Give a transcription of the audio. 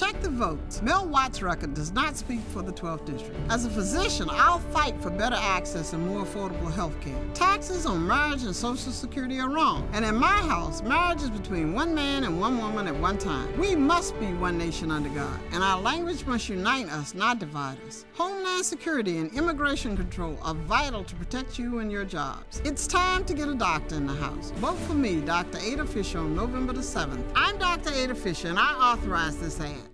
Check the votes. Mel Watt's record does not speak for the 12th district. As a physician, I'll fight for better access and more affordable health care. Taxes on marriage and Social Security are wrong. And in my house, marriage is between one man and one woman at one time. We must be one nation under God, and our language must unite us, not divide us. Homeland Security and immigration control are vital to protect you and your jobs. It's time to get a doctor in the house. Vote for me, Dr. Ada Fisher, on November the 7th. I'm Dr. Ada Fisher, and I authorize this ad.